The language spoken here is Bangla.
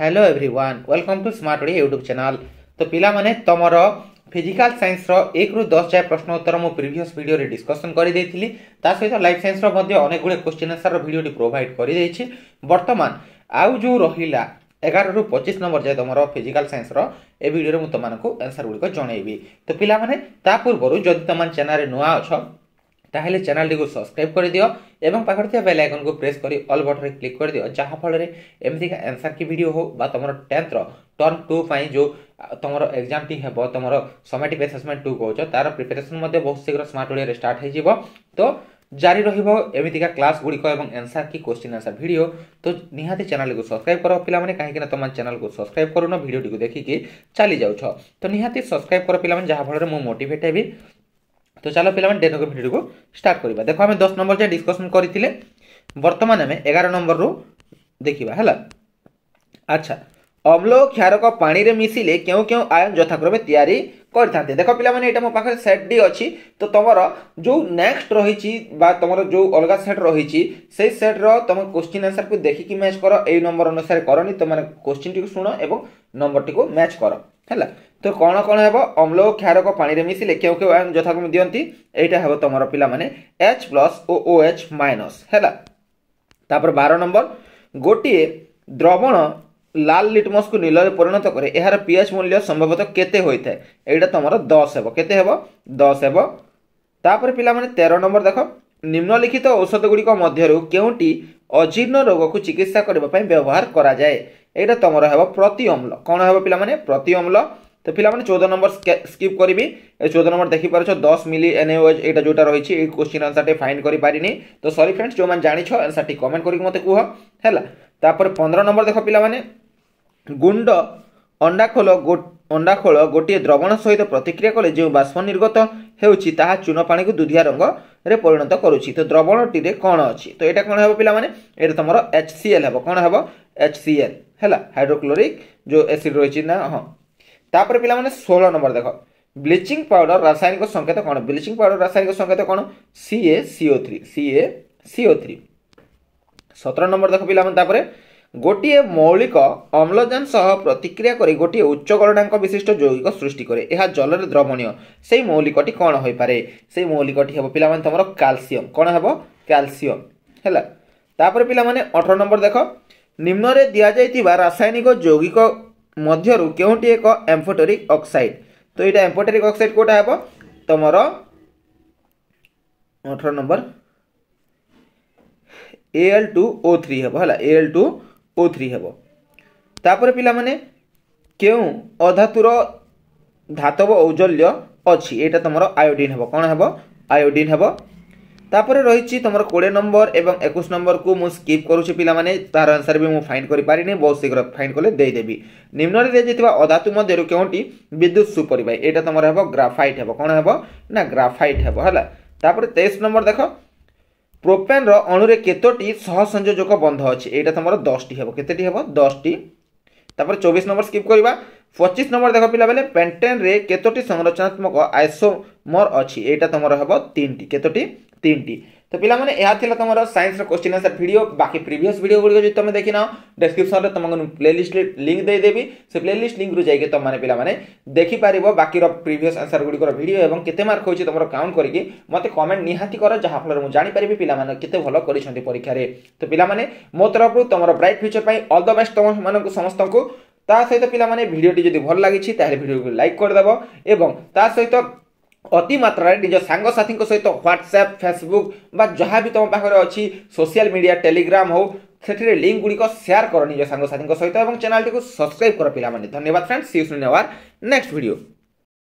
hello everyone welcome to smart Odia YouTube channel ତ ପିଲାମାନେ ତମର ଫିଜିକାଲ୍ ସାଇନ୍ସର ଏକରୁ ଦଶ ଯାଏ ପ୍ରଶ୍ନ ଉତ୍ତର ମୁଁ ପ୍ରିଭିୟସ୍ ଭିଡ଼ିଓରେ ଡିସ୍କସନ୍ କରିଦେଇଥିଲି ତା ସହିତ ଲାଇଫ୍ ସାଇନ୍ସର ମଧ୍ୟ ଅନେକ ଗୁଡ଼ିଏ କ୍ୱେଶ୍ଚିନ୍ ଆନ୍ସର୍ର ଭିଡ଼ିଓଟି ପ୍ରୋଭାଇଡ଼ କରିଦେଇଛି ବର୍ତ୍ତମାନ ଆଉ ଯେଉଁ ରହିଲା ଏଗାରରୁ ପଚିଶ ନମ୍ବର ଯାଏ ତୁମର ଫିଜିକାଲ୍ ସାଇନ୍ସର ଏ ଭିଡ଼ିଓରେ ମୁଁ ତୁମମାନଙ୍କୁ ଆନ୍ସର୍ ଗୁଡ଼ିକ ଜଣାଇବି ତ ପିଲାମାନେ ତା ପୂର୍ବରୁ ଯଦି ତୁମମାନେ ଚ୍ୟାନେଲ୍ରେ ନୂଆ ଅଛ তাহলে চ্যানেলটি কো সাবস্ক্রাইব কৰি দিও এবং পাখৰতিয়া বেল আইকন কো প্রেস কৰি অল বটৰ ক্লিক কৰি দিও জহাফলৰে এমতিকা আনসার কি ভিডিও হো বা তমৰ টেপৰ টৰ্ণ 2 ফাই জো তমৰ এগজাম টি হেব তমৰ সামেটিভ অ্যাসেসমেন্ট 2 গওচ তৰ প্ৰেপৰেশ্বন মদ্য বহুত শীঘ্ৰে স্মার্টৱৰীৰে ষ্টার্ট হৈ যাব তো জাড়ি ৰহিব এমতিকা ক্লাছ গুৰীকো এবং আনসার কি কোৱেশ্চন আনসার ভিডিও তো নিহাতি চ্যানেল কো সাবস্ক্রাইব কৰা পিলা মানে কাহি কেন তমান চ্যানেল কো সাবস্ক্রাইব কৰো না ভিডিওটি কো দেখি কি চলি যাওচ তো নিহাতি সাবস্ক্রাইব কৰা পিলা মানে জহাফলৰে মই মোটিভেট হেবি তো ଚାଲ ପିଲାମାନେ ଟେନ୍ ନମ୍ବର ଭିଡ଼ିଓକୁ ଷ୍ଟାର୍ଟ କରିବା ଦେଖ ଆମେ ଦଶ ନମ୍ବର ଯାଏ ଡିସ୍କସନ୍ କରିଥିଲେ ବର୍ତ୍ତମାନ ଆମେ ଏଗାର ନମ୍ବରରୁ ଦେଖିବା ହେଲା ଆଚ୍ଛା ଅମ୍ଳ ଓ କ୍ଷାରକ ପାଣିରେ ମିଶିଲେ କେଉଁ କେଉଁ ଆୟନ ଯଥାକ୍ରମେ ତିଆରି କରିଥାନ୍ତି ଦେଖ ପିଲାମାନେ ଏଇଟା ମୋ ପାଖରେ ସେଟ୍ ଡି ଅଛି ତ ତୁମର ଯେଉଁ ନେକ୍ସଟ ରହିଛି ବା ତୁମର ଯେଉଁ ଅଲଗା ସେଟ୍ ରହିଛି ସେଇ ସେଟ୍ର ତୁମ କୋଶ୍ଚିନ୍ ଆନ୍ସର୍କୁ ଦେଖିକି ମ୍ୟାଚ୍ କର ଏଇ ନମ୍ବର ଅନୁସାରେ କରନି ତୁମମାନେ କୋଶ୍ଚିନ୍ଟିକୁ ଶୁଣ ଏବଂ ନମ୍ବରଟିକୁ ମ୍ୟାଚ୍ କର ହେଲା ତ କ'ଣ କ'ଣ ହେବ ଅମ୍ଳ ଓ କ୍ଷାରକ ପାଣିରେ ମିଶିଲେ କେଉଁ କେଉଁ ଆୟନ ଯଥାକ୍ରମେ ଦିଅନ୍ତି ଏଇଟା ହେବ ତୁମର ପିଲାମାନେ ଏଚ୍ ପ୍ଲସ୍ ଓ ଓ ଏଚ୍ ମାଇନସ୍ ହେଲା ତାପରେ ବାର ନମ୍ବର ଗୋଟିଏ ଦ୍ରବଣ ଲାଲ ଲିଟମସ୍କୁ ନୀଳରେ ପରିଣତ କରେ ଏହାର ପିଏଚ୍ ମୂଲ୍ୟ ସମ୍ଭବତଃ କେତେ ହୋଇଥାଏ ଏଇଟା ତୁମର ଦଶ ହେବ କେତେ ହେବ ଦଶ ହେବ ତାପରେ ପିଲାମାନେ ତେର ନମ୍ବର ଦେଖ ନିମ୍ନଲିଖିତ ଔଷଧ ଗୁଡ଼ିକ ମଧ୍ୟରୁ କେଉଁଟି ଅଜୀର୍ଣ୍ଣ ରୋଗକୁ ଚିକିତ୍ସା କରିବା ପାଇଁ ବ୍ୟବହାର କରାଯାଏ ଏଇଟା ତୁମର ହେବ ପ୍ରତି ଅମ୍ଳ କ'ଣ ହେବ ପିଲାମାନେ ପ୍ରତି ଅମ୍ଳ তো পিলামানে চৌদ নম্বর স্কিপ করবি চৌদ নম্বর দেখিপারছ দশ মিলি এনএওএচ এটা যেটা রয়েছে এই কোশ্চিন আনসারটি ফাইন করিপারিনি তো সরি ফ্রেন্ডস যে জাঁছ আনসারটি কমেন্ট করি মতো কুহ হল তাপরে পনেরো নম্বর দেখ পিলামানে গুণ্ড অণ্ডাখোল অণ্ডাখোল গোটিয়ে দ্রবণ সহিত প্রতিক্রিয়া কলে যে বাষ্প নির্গত ହେଉଛି ତାହା ଚୂନ ପାଣିକୁ ଦୁଧିଆ ରଙ୍ଗରେ ପରିଣତ କରୁଛି ତ ଦ୍ରବଣଟିରେ କ'ଣ ଅଛି ତ ଏଇଟା କ'ଣ ହେବ ପିଲାମାନେ ଏଇଟା ତୁମର ଏଚ୍ ସି ଏଲ୍ ହେବ କ'ଣ ହେବ ଏଚ୍ ସି ଏଲ୍ ହେଲା ହାଇଡ୍ରୋକ୍ଲୋରିକ୍ ଯେଉଁ ଏସିଡ଼୍ ରହିଛି ନା ହଁ ତାପରେ ପିଲାମାନେ ଷୋହଳ ନମ୍ବର ଦେଖ ବ୍ଲିଚିଂ ପାଉଡ଼ର ରାସାୟନିକ ସଂକେତ କ'ଣ ବ୍ଲିଚିଂ ପାଉଡ଼ର ରାସାୟନିକ ସଙ୍କେତ କ'ଣ C A CO three C A CO three ସତର ନମ୍ବର ଦେଖ ପିଲାମାନେ ତାପରେ ଗୋଟିଏ ମୌଳିକ ଅମ୍ଳଜାନ ସହ ପ୍ରତିକ୍ରିୟା କରି ଗୋଟିଏ ଉଚ୍ଚ ଗଳନାଙ୍କ ବିଶିଷ୍ଟ ଯୌଗିକ ସୃଷ୍ଟି କରେ ଏହା ଜଳରେ ଦ୍ରବଣୀୟ ସେଇ ମୌଳିକଟି କ'ଣ ହୋଇପାରେ ସେହି ମୌଳିକଟି ହେବ ପିଲାମାନେ ତୁମର କାଲସିୟମ୍ କ'ଣ ହେବ କ୍ୟାଲସିୟମ୍ ହେଲା ତାପରେ ପିଲାମାନେ ଅଠର ନମ୍ବର ଦେଖ ନିମ୍ନରେ ଦିଆଯାଇଥିବା ରାସାୟନିକ ଯୌଗିକ ମଧ୍ୟରୁ କେଉଁଟି ଏକ ଏମ୍ଫୋଟୋରିକ୍ ଅକ୍ସାଇଡ୍ ତ ଏଇଟା ଏମ୍ଫୋଟୋରିକ୍ ଅକ୍ସାଇଡ୍ କେଉଁଟା ହେବ ତୁମର ଅଠର number A L two O three ହେବ ହେଲା ଏଏଲ୍ ଟୁ ଓ ଥ୍ରୀ ହେବ ତାପରେ ପିଲାମାନେ କେଉଁ ଅଧାତୁର ଧାତବ ଔଜଲ୍ୟ ଅଛି ଏଇଟା ତୁମର ଆୟୋଡିନ୍ ହେବ କ'ଣ ହେବ ଆୟୋଡିନ୍ ହେବ তাপরে রয়েছে তোমার কোড়িয়ে নম্বর এবং একুশ নম্বর কু স্কিপ করছি পিলা মানে তার আনসার বি মু করে পারি বহু শীঘ্র ফাইন্ড কলে দেবি নিম্নরে দিয়েযাইଥିବା অধাতু মধ্যে কেউটি বিদ্যুৎ সুপরিবাহী এটা তোমার হব গ্রাফাইট হব কোণ হব না গ্রাফাইট হব হল তাপরে তেইশ নম্বর দেখ প্রোপেনর অণুরে কতটি সহ সংযোজক বন্ধ অছে এটা তোমার দশটি হব কতটি হব দশটি তাপরে চব্বিশ নম্বর স্কিপ করা পঁচিশ নম্বর দেখ পিলা বেলে পেন্টেন্রে কতটি সংরচনাত্মক আইসোমর অছি এইটা তোমার হব তিনটি কতটি তিনটি তো ପିଲାମାନେ ଏହା ଥିଲା ତମର ସାଇନ୍ସର କ୍ୱେଶ୍ଚିନ୍ ଆନ୍ସର୍ ଭିଡ଼ିଓ ବାକି ପ୍ରିଭିୟସ୍ ଭିଡ଼ିଓ ଗୁଡ଼ିକ ଯଦି ତୁମେ ଦେଖିନାଅ ଡେସ୍କ୍ରିପ୍ସନ୍ରେ ତୁମକୁ ମୁଁ ପ୍ଲେଲିଷ୍ଟ ଲିଙ୍କ୍ ଦେଇଦେବି ସେ ପ୍ଲେଲିଷ୍ଟ ଲିଙ୍କ୍ରୁ ଯାଇକି ତୁମମାନେ ପିଲାମାନେ ଦେଖିପାରିବ ବାକିର ପ୍ରିଭିୟସ୍ ଆନ୍ସର୍ ଗୁଡ଼ିକର ଭିଡ଼ିଓ ଏବଂ କେତେ ମାର୍କ ହୋଇଛି ତୁମର କାଉଣ୍ଟ କରିକି ମୋତେ କମେଣ୍ଟ ନିହାତି କର ଯାହାଫଳରେ ମୁଁ ଜାଣିପାରିବି ପିଲାମାନେ କେତେ ଭଲ କରିଛନ୍ତି ପରୀକ୍ଷାରେ ତ ପିଲାମାନେ ମୋ ତରଫରୁ ତୁମର ବ୍ରାଇଟ୍ ଫ୍ୟୁଚର୍ ପାଇଁ ଅଲ୍ ଦ ବେଷ୍ଟ ତୁମମାନଙ୍କୁ ସମସ୍ତଙ୍କୁ ତା ସହିତ ପିଲାମାନେ ଭିଡ଼ିଓଟି ଯଦି ଭଲ ଲାଗିଛି ତାହେଲେ ଭିଡ଼ିଓକୁ ଲାଇକ୍ କରିଦେବ ଏବଂ ତା ସହିତ ଅତି ମାତ୍ରାରେ ନିଜ ସାଙ୍ଗସାଥୀଙ୍କ ସହିତ ହ୍ୱାଟ୍ସଆପ୍ ଫେସବୁକ୍ ବା ଯାହା ବି ତୁମ ପାଖରେ ଅଛି ସୋସିଆଲ ମିଡ଼ିଆ ଟେଲିଗ୍ରାମ ହେଉ ସେଠାରେ ଲିଙ୍କ ଗୁଡ଼ିକ ସେୟାର କର ନିଜ ସାଙ୍ଗସାଥୀଙ୍କ ସହିତ ଏବଂ ଚ୍ୟାନେଲଟିକୁ ସବସ୍କ୍ରାଇବ୍ କର ପିଲାମାନେ ଧନ୍ୟବାଦ friends see you in our next video